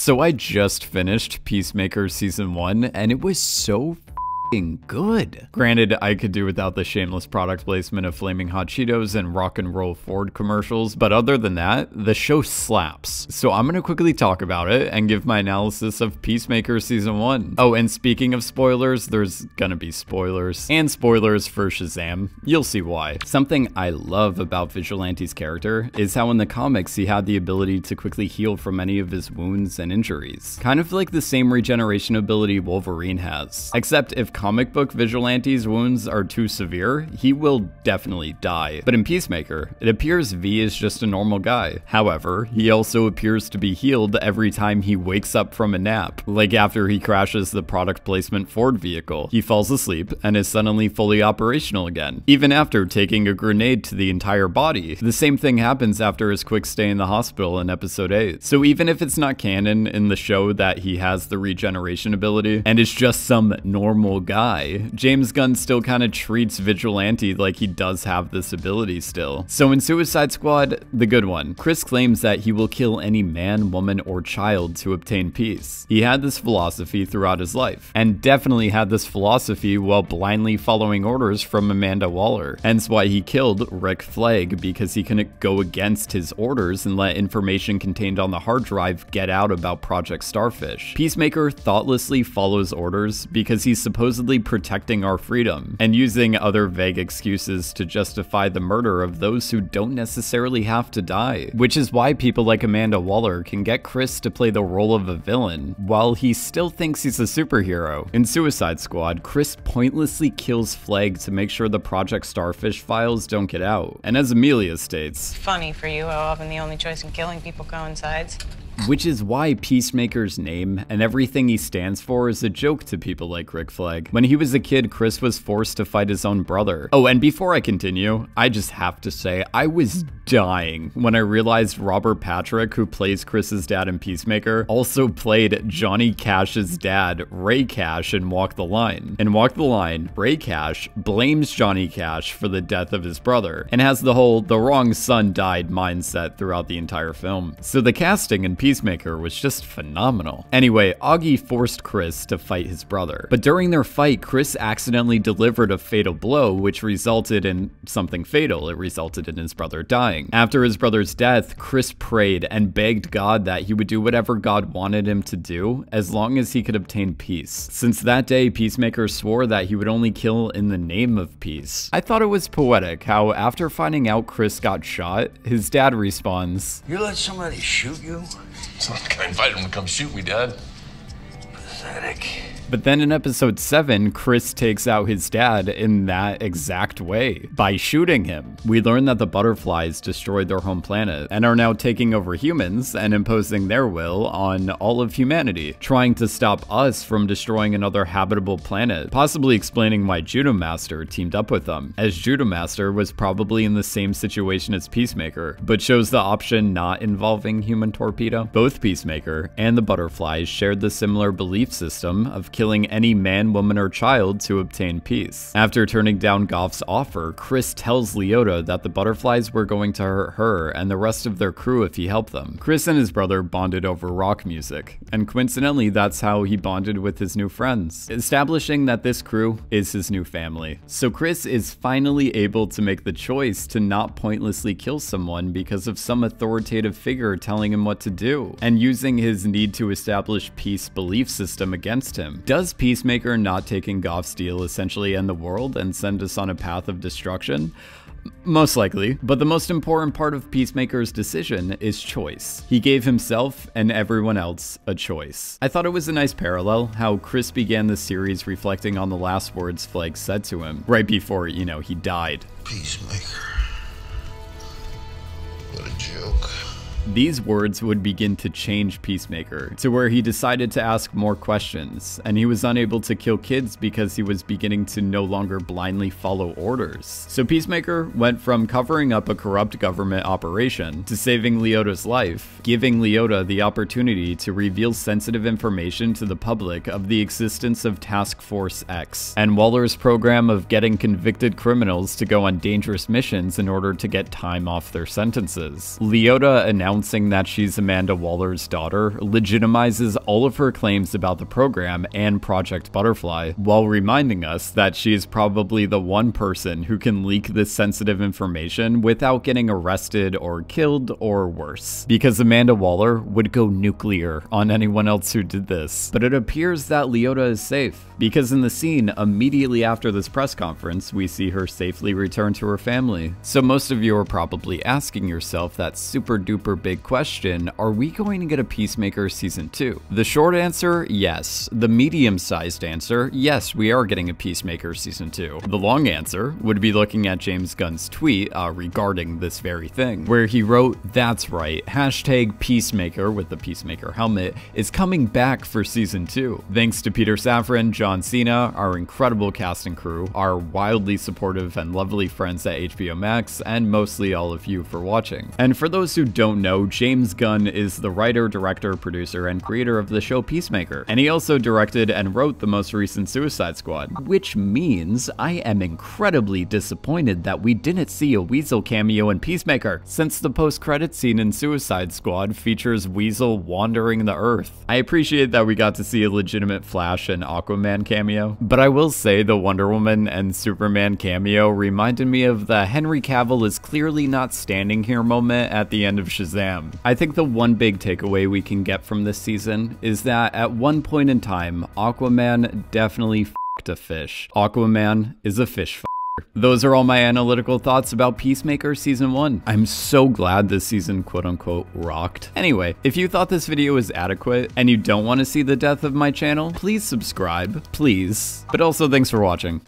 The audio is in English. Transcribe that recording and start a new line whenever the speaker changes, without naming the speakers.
So I just finished Peacemaker Season 1, and it was so good. Granted, I could do without the shameless product placement of Flaming Hot Cheetos and rock and roll Ford commercials, but other than that, the show slaps. So I'm gonna quickly talk about it and give my analysis of Peacemaker Season 1. Oh, and speaking of spoilers, there's gonna be spoilers. And spoilers for Shazam. You'll see why. Something I love about Vigilante's character is how in the comics he had the ability to quickly heal from any of his wounds and injuries. Kind of like the same regeneration ability Wolverine has. Except if comic book Vigilante's wounds are too severe, he will definitely die. But in Peacemaker, it appears V is just a normal guy. However, he also appears to be healed every time he wakes up from a nap, like after he crashes the product placement Ford vehicle. He falls asleep and is suddenly fully operational again, even after taking a grenade to the entire body. The same thing happens after his quick stay in the hospital in episode 8. So even if it's not canon in the show that he has the regeneration ability and is just some normal guy, James Gunn still kind of treats Vigilante like he does have this ability still. So in Suicide Squad, the good one, Chris claims that he will kill any man, woman, or child to obtain peace. He had this philosophy throughout his life, and definitely had this philosophy while blindly following orders from Amanda Waller. Hence why he killed Rick Flag, because he couldn't go against his orders and let information contained on the hard drive get out about Project Starfish. Peacemaker thoughtlessly follows orders because he's supposedly protecting our freedom, and using other vague excuses to justify the murder of those who don't necessarily have to die. Which is why people like Amanda Waller can get Chris to play the role of a villain, while he still thinks he's a superhero. In Suicide Squad, Chris pointlessly kills Flag to make sure the Project Starfish files don't get out. And as Amelia states,
Funny for you how often the only choice in killing people coincides.
Which is why Peacemaker's name and everything he stands for is a joke to people like Rick Flag. When he was a kid, Chris was forced to fight his own brother. Oh, and before I continue, I just have to say, I was dying when I realized Robert Patrick, who plays Chris's dad in Peacemaker, also played Johnny Cash's dad, Ray Cash, in Walk the Line. In Walk the Line, Ray Cash blames Johnny Cash for the death of his brother, and has the whole the wrong son died mindset throughout the entire film. So the casting in Peacemaker was just phenomenal. Anyway, Augie forced Chris to fight his brother, but during their fight, Chris accidentally delivered a fatal blow, which resulted in something fatal. It resulted in his brother dying. After his brother's death, Chris prayed and begged God that he would do whatever God wanted him to do as long as he could obtain peace. Since that day, Peacemaker swore that he would only kill in the name of peace. I thought it was poetic how, after finding out Chris got shot, his dad responds,
You let somebody shoot you?
I invited him to come shoot me, Dad.
Pathetic.
But then in episode 7, Chris takes out his dad in that exact way by shooting him. We learn that the butterflies destroyed their home planet and are now taking over humans and imposing their will on all of humanity, trying to stop us from destroying another habitable planet, possibly explaining why Judomaster teamed up with them, as Judomaster was probably in the same situation as Peacemaker, but chose the option not involving human torpedo. Both Peacemaker and the butterflies shared the similar belief system of killing any man, woman, or child to obtain peace. After turning down Goff's offer, Chris tells Leota that the butterflies were going to hurt her and the rest of their crew if he helped them. Chris and his brother bonded over rock music, and coincidentally, that's how he bonded with his new friends, establishing that this crew is his new family. So Chris is finally able to make the choice to not pointlessly kill someone because of some authoritative figure telling him what to do, and using his need to establish peace belief system against him. Does Peacemaker not taking Goff's deal essentially end the world and send us on a path of destruction? Most likely, but the most important part of Peacemaker's decision is choice. He gave himself and everyone else a choice. I thought it was a nice parallel how Chris began the series reflecting on the last words Flag said to him right before, you know, he died.
Peacemaker. What a joke.
These words would begin to change Peacemaker to where he decided to ask more questions, and he was unable to kill kids because he was beginning to no longer blindly follow orders. So Peacemaker went from covering up a corrupt government operation to saving Leota's life, giving Leota the opportunity to reveal sensitive information to the public of the existence of Task Force X, and Waller's program of getting convicted criminals to go on dangerous missions in order to get time off their sentences. Leota announced announcing that she's Amanda Waller's daughter legitimizes all of her claims about the program and Project Butterfly, while reminding us that she is probably the one person who can leak this sensitive information without getting arrested or killed or worse. Because Amanda Waller would go nuclear on anyone else who did this. But it appears that Leota is safe, because in the scene immediately after this press conference, we see her safely return to her family. So most of you are probably asking yourself that super duper big question, are we going to get a Peacemaker season 2? The short answer, yes. The medium sized answer, yes, we are getting a Peacemaker season 2. The long answer would be looking at James Gunn's tweet uh, regarding this very thing, where he wrote, that's right, hashtag Peacemaker with the Peacemaker helmet is coming back for season 2. Thanks to Peter Safran, John Cena, our incredible cast and crew, our wildly supportive and lovely friends at HBO Max, and mostly all of you for watching. And for those who don't know, James Gunn is the writer, director, producer, and creator of the show Peacemaker. And he also directed and wrote the most recent Suicide Squad, which means I am incredibly disappointed that we didn't see a Weasel cameo in Peacemaker, since the post-credit scene in Suicide Squad features Weasel wandering the earth. I appreciate that we got to see a legitimate Flash and Aquaman cameo, but I will say the Wonder Woman and Superman cameo reminded me of the Henry Cavill is clearly not standing here moment at the end of Shazam. I think the one big takeaway we can get from this season is that at one point in time, Aquaman definitely f***ed a fish. Aquaman is a fish those are all my analytical thoughts about Peacemaker Season 1. I'm so glad this season quote unquote rocked. Anyway, if you thought this video was adequate and you don't want to see the death of my channel, please subscribe, please. But also thanks for watching.